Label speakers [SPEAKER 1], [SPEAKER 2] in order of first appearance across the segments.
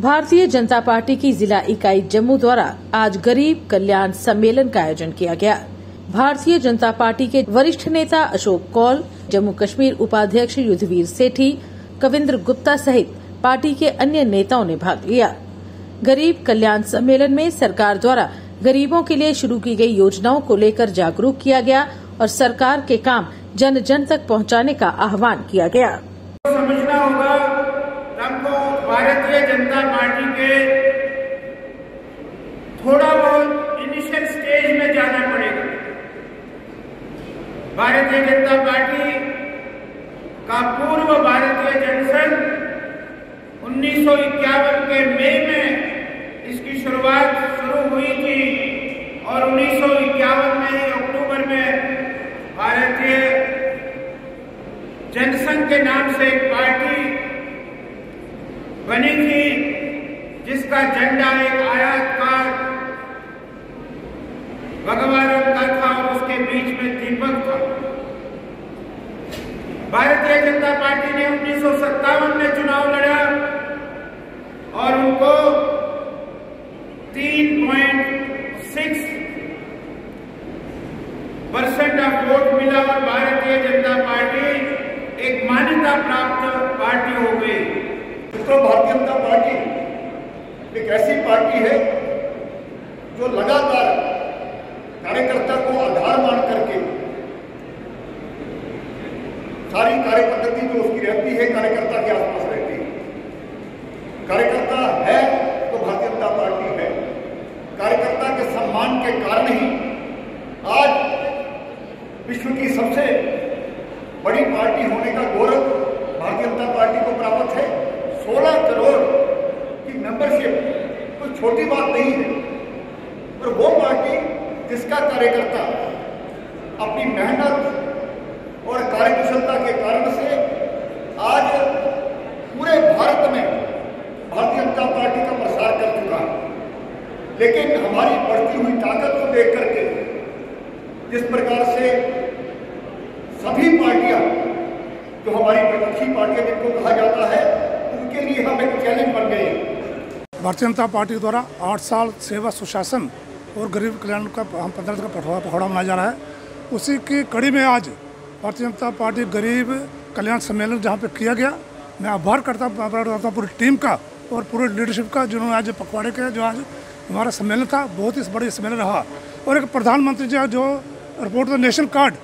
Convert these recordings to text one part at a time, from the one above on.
[SPEAKER 1] Bharatiya Janata party की जिला इकाई जम्मू द्वारा आज गरीब कल्याण सम्मेलन का आयोजन किया गया। भारतीय जनता पार्टी के वरिष्ठ नेता अशोक कौल, जम्मू कश्मीर उपाध्यक्ष युद्धवीर सेठी, कविंद्र गुप्ता सहित पार्टी के अन्य नेताओं ने भाग लिया। गरीब कल्याण सम्मेलन में सरकार द्वारा गरीबों के लिए शुरू की गई योजनाओं को लेकर जागरूक किया गया और सरकार के काम जन जन तक पहुँचाने का आह्वान किया गया
[SPEAKER 2] समझना होगा हमको भारतीय जनता पार्टी के थोड़ा बहुत इनिशियल स्टेज में जाना पड़ेगा भारतीय जनता पार्टी का पूर्व भारतीय जनसंघ उन्नीस सौ इक्यावन के मई में इसकी शुरुआत शुरू हुई थी और उन्नीस सौ इक्यावन में ही अक्टूबर में भारतीय जनसंघ के नाम से एक पार्टी बनी थी, जिसका झंडा एक आयातकार भगवा रंग का था और उसके बीच में दीपक था भारतीय जनता पार्टी ने उन्नीस सौ सत्तावन में चुनाव लड़ा और उनको 3.6 परसेंट ऑफ़ वोट मिला और भारतीय जनता पार्टी एक मान्यता प्राप्त पार्टी हो गई।
[SPEAKER 3] तो भारतीय जनता पार्टी एक ऐसी पार्टी है जो लगातार कार्यकर्ता को आधार मान करके सारी कार्य पद्धति जो उसकी रहती है कार्यकर्ता के आसपास रहती है कार्यकर्ता है तो भारतीय जनता पार्टी है कार्यकर्ता के सम्मान के कारण ही आज विश्व की सबसे बड़ी पार्टी होने का गौरव भारतीय जनता पार्टी को प्राप्त है। 16 करोड़ की मेंबरशिप कोई छोटी बात नहीं है। और वो पार्टी जिसका कार्यकर्ता अपनी मेहनत और कार्यकुशलता के कारण से आज पूरे भारत में भारतीय जनता पार्टी का प्रसार कर चुका है लेकिन हमारी बढ़ती हुई ताकत को देख करके, जिस प्रकार से सभी पार्टियाँ, जो हमारी विपक्षी पार्टियाँ, जिनको कहा जाता है, उनके लिए हम एक चैलेंज बन गए
[SPEAKER 4] भारतीय जनता पार्टी द्वारा आठ साल सेवा सुशासन और गरीब कल्याण का हम पंद्रह का पखवाड़ा पखवाड़ा मनाया जा रहा है। उसी की कड़ी में आज भारतीय जनता पार्टी गरीब कल्याण सम्मेलन जहाँ पे किया गया, मैं आभार करता हूँ पूरी टीम का और पूरे लीडरशिप का, जिन्होंने आज पखवाड़े के जो आज हमारा सम्मेलन था, बहुत ही बड़ी सम्मेलन रहा। और एक प्रधानमंत्री जी जो रिपोर्ट द नेशनल कार्ड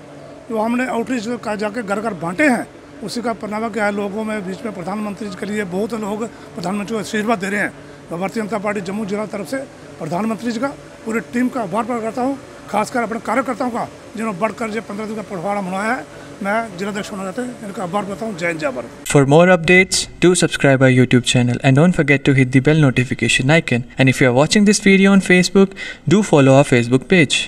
[SPEAKER 4] जो हमने आउटरीच का जाके घर घर बांटे हैं, उसी का परिणाम क्या है लोगों में, बीच में प्रधानमंत्री के लिए बहुत लोग प्रधानमंत्री को आशीर्वाद दे रहे हैं। तो भारतीय जनता पार्टी जम्मू जिला तरफ़ से प्रधानमंत्री जी का पूरी टीम का आभार प्रकट करता हूँ, खासकर अपने कार्यकर्ताओं का, जिन्होंने बढ़कर जो पंद्रह दिन का पखवाड़ा मनाया है। मैं जिलाध्यक्ष होना चाहते हैं इनका आभार करता हूँ जय जय Bharat
[SPEAKER 5] For more updates, do subscribe our YouTube channel and don't forget to hit the bell notification icon. And if you are watching this video on Facebook, do follow our Facebook page.